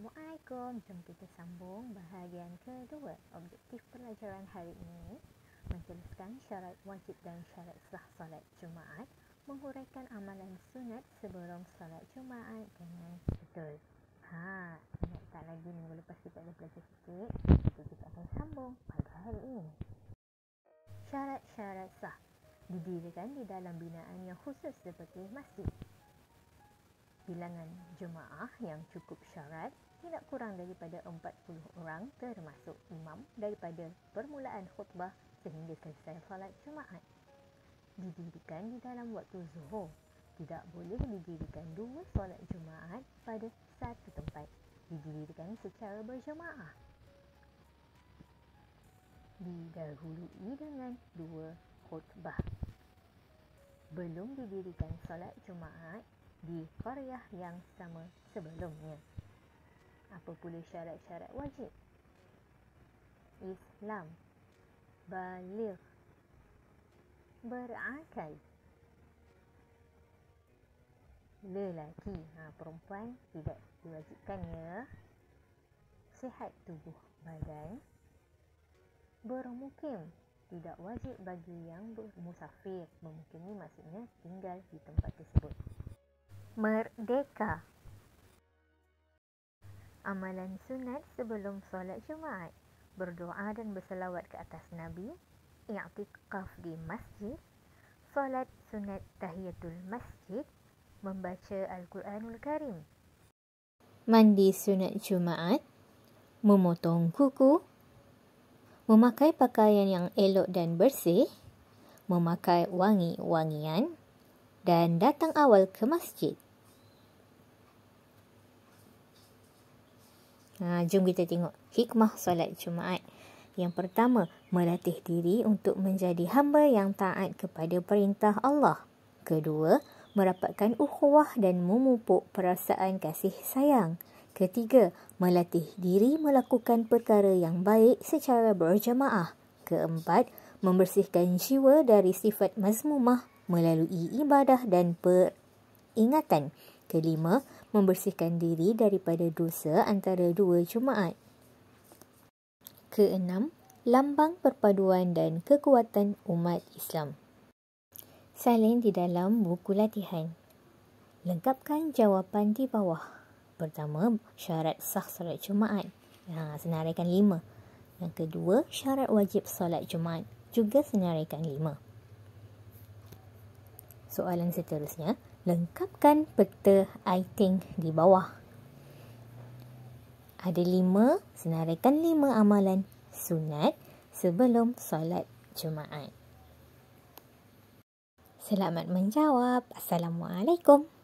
Assalamualaikum. Jom kita sambung bahagian kedua. Objektif pelajaran hari ini menjelaskan syarat wajib dan syarat sah solat Jumaat, menghuraikan amalan sunat sebelum solat Jumaat dengan betul. Ha, ingat tak lagi minggu lepas kita ada belajar sikit. Jadi kita akan sambung pada hari ini. Syarat-syarat sah didirikan di dalam binaan yang khusus seperti masjid bilangan jemaah yang cukup syarat tidak kurang daripada 40 orang termasuk imam daripada permulaan khutbah sehingga selesai solat Jumaat. Didirikan di dalam waktu zuhur. Tidak boleh didirikan dua solat Jumaat pada satu tempat. Didirikan secara berjemaah. Didahului dengan dua khutbah. Belum didirikan solat Jumaat di Korea yang sama sebelumnya. Apa pula syarat-syarat wajib? Islam Baligh Berakal Lelaki. Ha, Perempuan tidak diwajibkan ya. Sihat tubuh badan. Bermukim. Tidak wajib bagi yang bermusafir. Bermukim maksudnya tinggal di tempat merdeka. Amalan sunat sebelum solat Jumaat, berdoa dan berselawat ke atas Nabi, i'tikaf di masjid, solat sunat tahiyatul masjid, membaca Al-Quranul Karim. Mandi sunat Jumaat, memotong kuku, memakai pakaian yang elok dan bersih, memakai wangi-wangian, dan datang awal ke masjid. Ha, jom kita tengok hikmah solat Jumaat. Yang pertama, melatih diri untuk menjadi hamba yang taat kepada perintah Allah. Kedua, merapatkan ukhuwah dan memupuk perasaan kasih sayang. Ketiga, melatih diri melakukan perkara yang baik secara berjamaah. Keempat, membersihkan jiwa dari sifat mazmumah melalui ibadah dan peringatan. Kelima, membersihkan diri daripada dosa antara dua Jumaat. Keenam, lambang perpaduan dan kekuatan umat Islam. Salin di dalam buku latihan. Lengkapkan jawapan di bawah. Pertama, syarat sah solat Jumaat. Ha, senaraikan lima. Yang kedua, syarat wajib solat Jumaat. Juga senaraikan lima. Soalan seterusnya, lengkapkan peta item di bawah. Ada lima, senaraikan lima amalan sunat sebelum solat Jumaat. Selamat menjawab. Assalamualaikum.